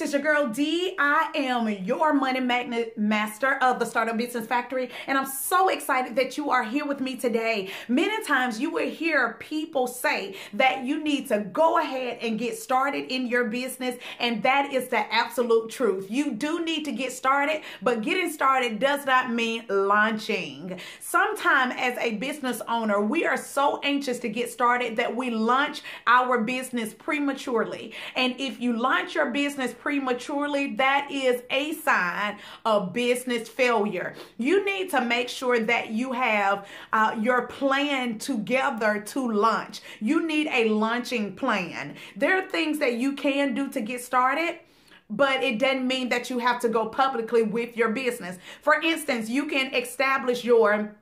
is your girl Dee. I am your money magnet master of the Startup Business Factory, and I'm so excited that you are here with me today. Many times you will hear people say that you need to go ahead and get started in your business, and that is the absolute truth. You do need to get started, but getting started does not mean launching. Sometime as a business owner, we are so anxious to get started that we launch our business prematurely. And if you launch your business prematurely, that is a sign of business failure. You need to make sure that you have uh, your plan together to launch. You need a launching plan. There are things that you can do to get started but it doesn't mean that you have to go publicly with your business. For instance, you can establish your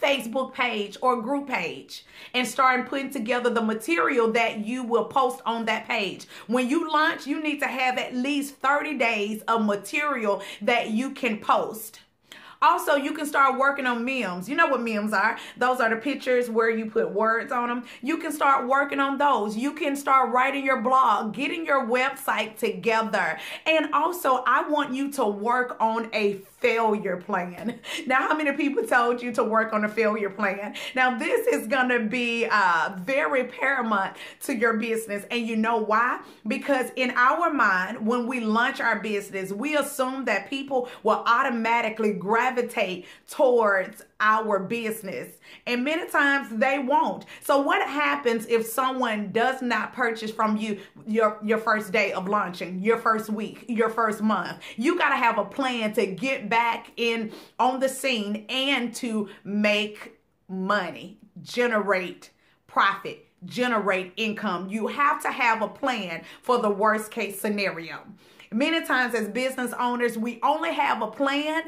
Facebook page or group page and start putting together the material that you will post on that page. When you launch, you need to have at least 30 days of material that you can post. Also, you can start working on memes. You know what memes are? Those are the pictures where you put words on them. You can start working on those. You can start writing your blog, getting your website together. And also, I want you to work on a failure plan. Now, how many people told you to work on a failure plan? Now, this is going to be uh, very paramount to your business. And you know why? Because in our mind, when we launch our business, we assume that people will automatically gravitate towards our business. And many times they won't. So what happens if someone does not purchase from you your, your first day of launching, your first week, your first month? You got to have a plan to get back in on the scene and to make money, generate profit generate income. You have to have a plan for the worst case scenario. Many times as business owners, we only have a plan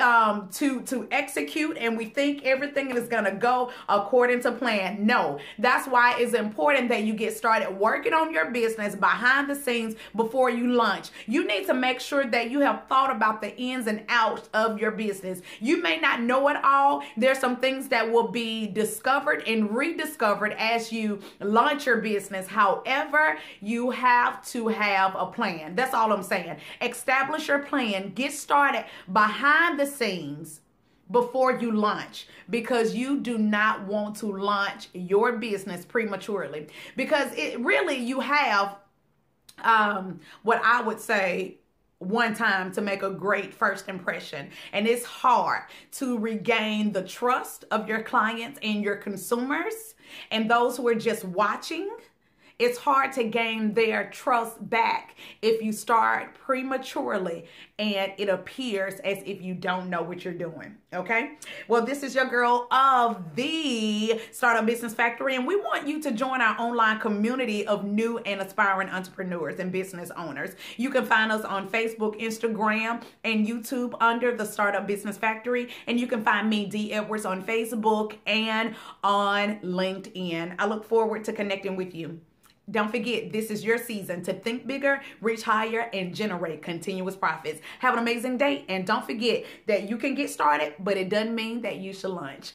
um, to, to execute and we think everything is going to go according to plan. No, that's why it's important that you get started working on your business behind the scenes before you launch. You need to make sure that you have thought about the ins and outs of your business. You may not know it all. There's some things that will be discovered and rediscovered as you launch your business. However, you have to have a plan. That's all I'm saying. Establish your plan. Get started behind the scenes before you launch because you do not want to launch your business prematurely because it really you have um what I would say one time to make a great first impression. And it's hard to regain the trust of your clients and your consumers and those who are just watching it's hard to gain their trust back if you start prematurely and it appears as if you don't know what you're doing. Okay. Well, this is your girl of the Startup Business Factory, and we want you to join our online community of new and aspiring entrepreneurs and business owners. You can find us on Facebook, Instagram, and YouTube under the Startup Business Factory, and you can find me, Dee. Edwards, on Facebook and on LinkedIn. I look forward to connecting with you. Don't forget, this is your season to think bigger, reach higher, and generate continuous profits. Have an amazing day, and don't forget that you can get started, but it doesn't mean that you should launch.